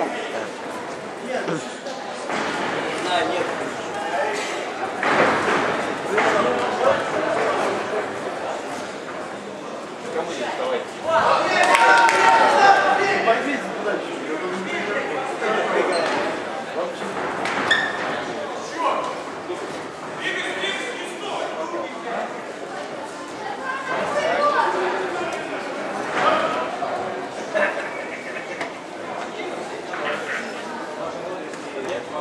mucho.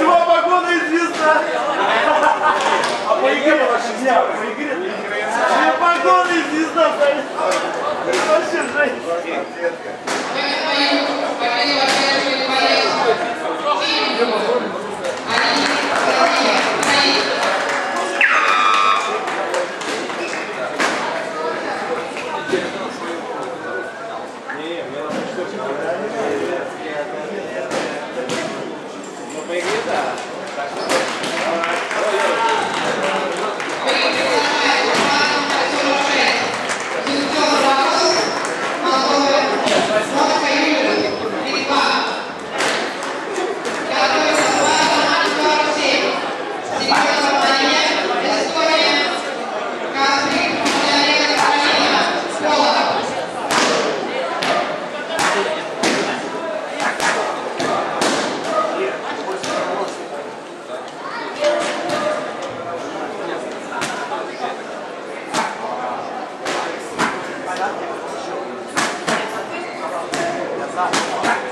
Два погона и звезда! А по игре вообще дня, по игре? Две погоны и звезда! Вообще жесть! Tá.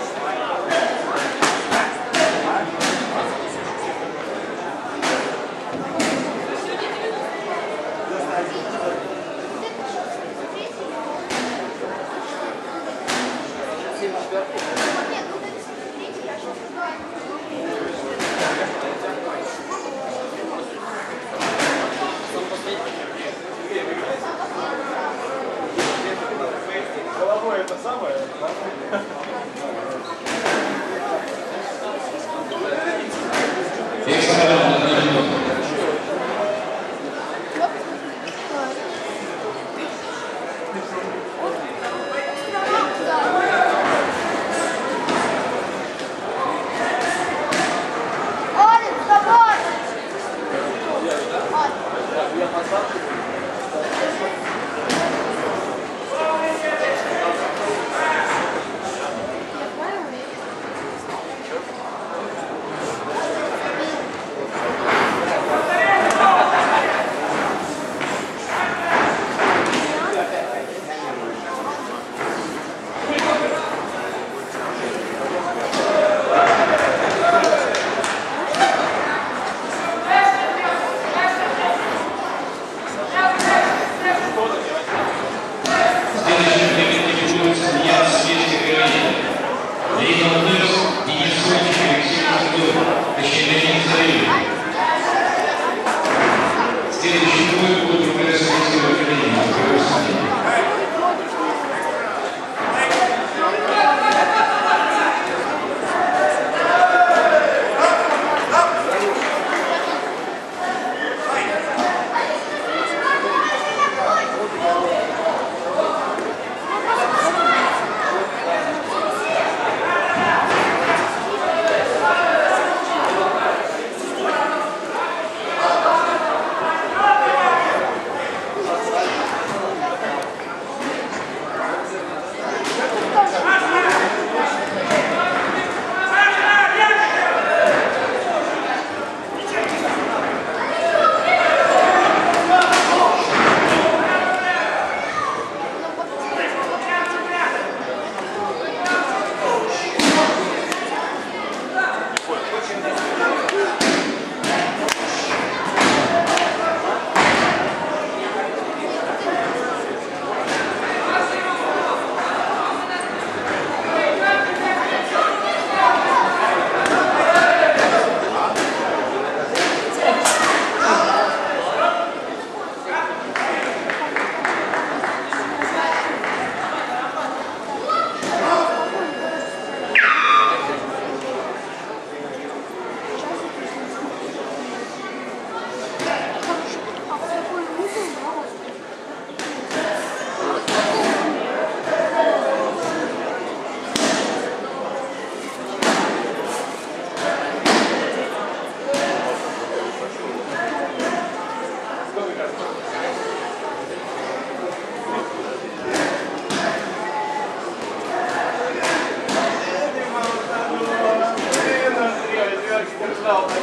Продолжение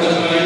следует...